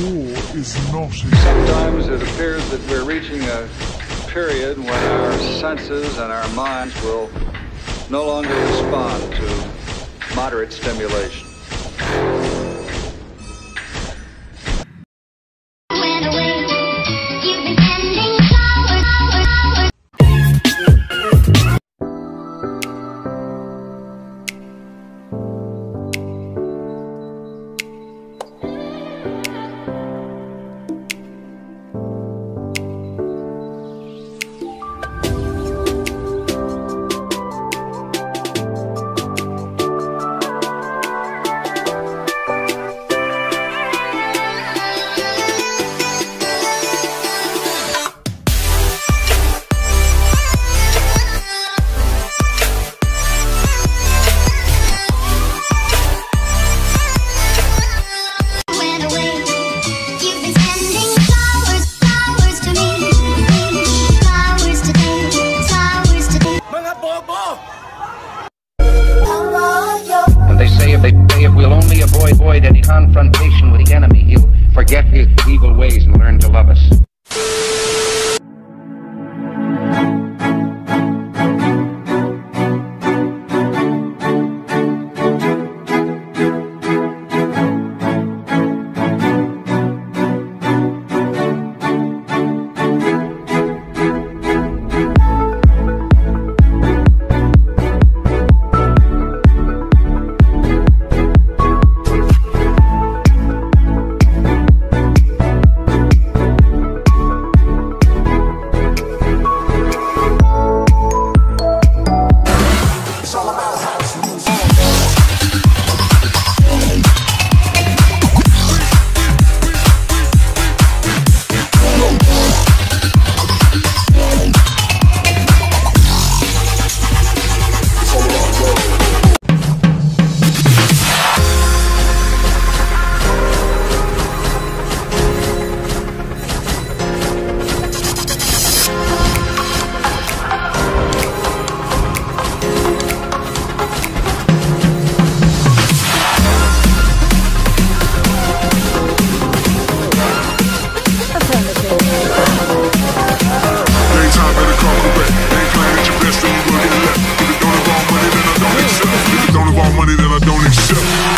war is not. Sometimes it appears that we're reaching a period when our senses and our minds will no longer respond to moderate stimulation. yourself.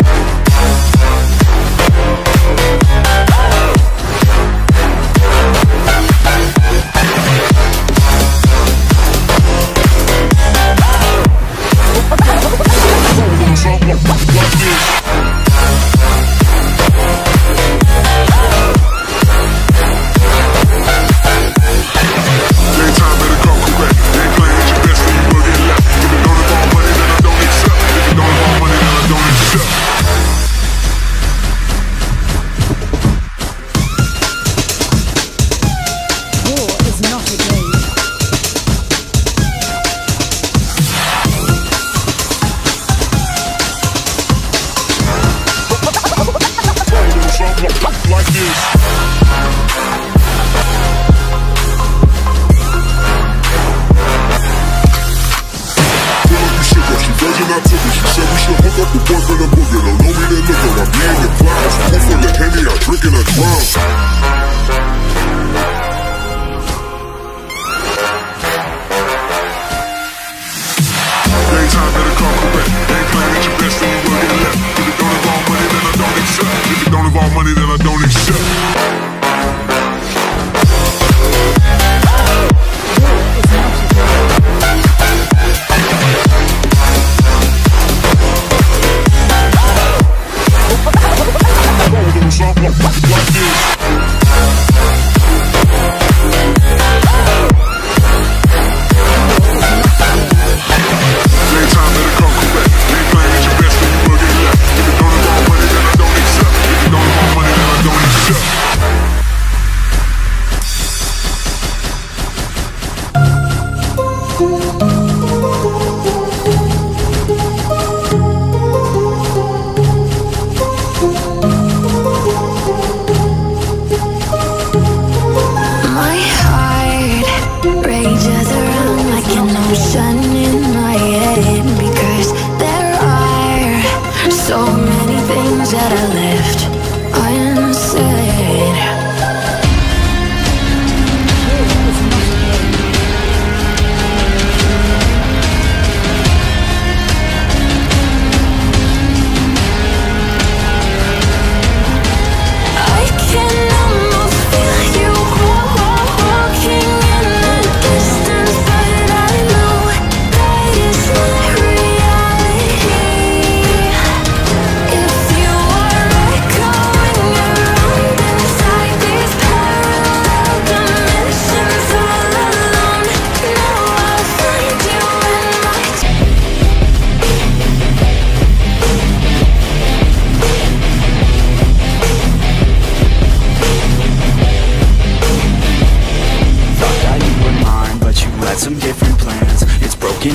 of all money that I don't accept. around like an ocean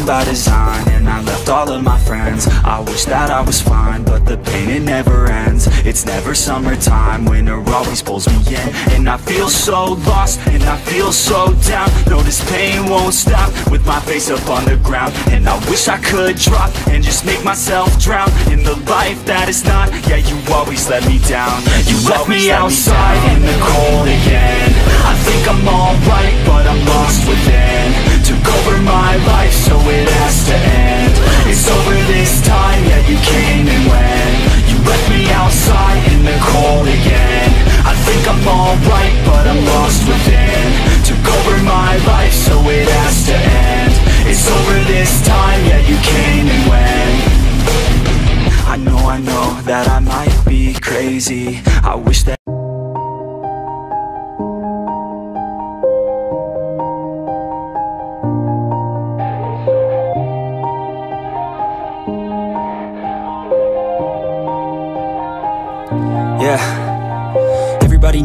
by design And I left all of my friends. I wish that I was fine But the pain, it never ends. It's never summertime Winter always pulls me in. And I feel so lost And I feel so down. No, this pain won't stop With my face up on the ground. And I wish I could drop And just make myself drown In the life that is not. Yeah, you always let me down. You left me outside in the cold again. I think I'm alright But I'm lost within Took over my life So it has to end. It's over this time Yeah, you came and went. You left me outside in the cold again. I think I'm alright But I'm lost within. Took over my life So it has to end. It's over this time Yeah, you came and went. I know, I know that I might be crazy. I wish that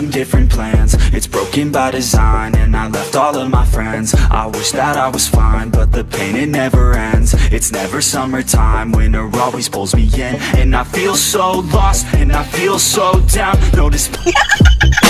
some different plans. It's broken by design, and I left all of my friends. I wish that I was fine, but the pain, it never ends. It's never summertime, winter always pulls me in. And I feel so lost, and I feel so down. Notice.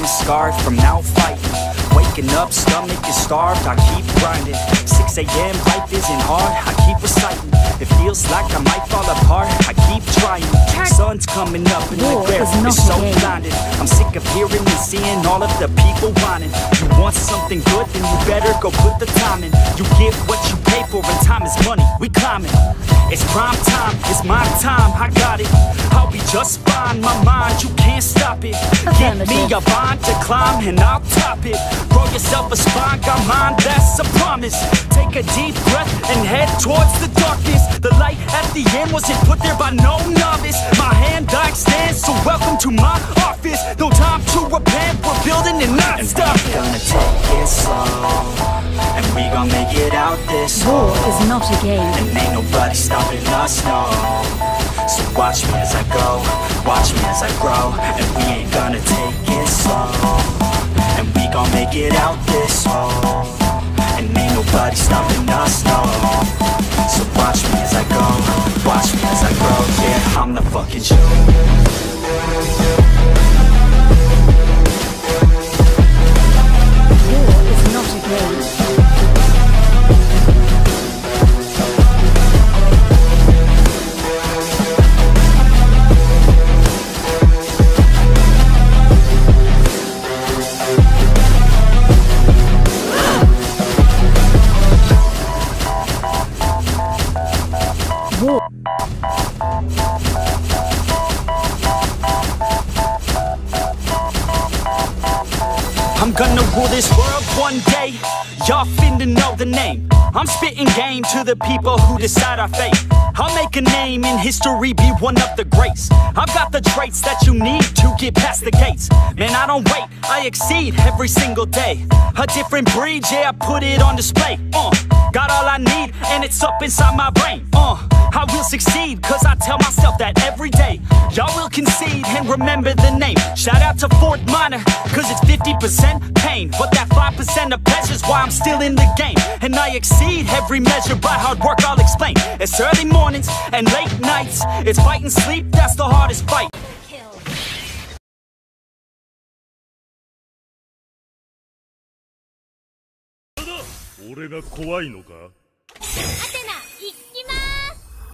I've scarred from now fighting. Waking up, stomach is starved, I keep grinding. 6 a.m., life isn't hard, I keep reciting. It feels like I might fall apart, I keep trying. Sun's coming up and the War is not is so blinded. I'm sick of hearing and seeing all of the people whining. You want something good, then you better go put the time in. You get what you pay for, and time is money. We climbing. It's prime time, it's my time, I got it. I'll be just fine, my mind, you can't stop it. Get me a bond to climb, and I'll top it. Grow yourself a spine, got mine, that's a promise. Take a deep breath and head towards the darkness. The light at the end wasn't put there by no novice. My hand I extend, so welcome to my office. No time to repent, we're building and not And stopping. gonna take it slow, and we gon' make it out this War hole. is not a game. And ain't nobody stopping us, no So watch me as I go, watch me as I grow And we ain't gonna take it slow. And we gon' make it out this hole. And ain't nobody stopping us, no. So watch me as I go, watch me as I grow. Yeah, I'm the fucking truth I'm gonna rule this world one day. Y'all finna know the name. I'm spitting game to the people who decide our fate. I'll make a name in history, be one of the greats. I've got the traits that you need to get past the gates. Man, I don't wait, I exceed every single day. A different breed, yeah, I put it on display. Uh, got all I need, and it's up inside my brain. Uh, I will succeed, cause I tell myself that every day. Y'all will concede and remember the name. Shout out to Fort Minor, cause it's 50% pain. But that 5% of pleasure's why I'm still in the game. And I exceed every measure by hard work, I'll explain. It's early mornings and late nights. It's fighting sleep, that's the hardest fight. Kill.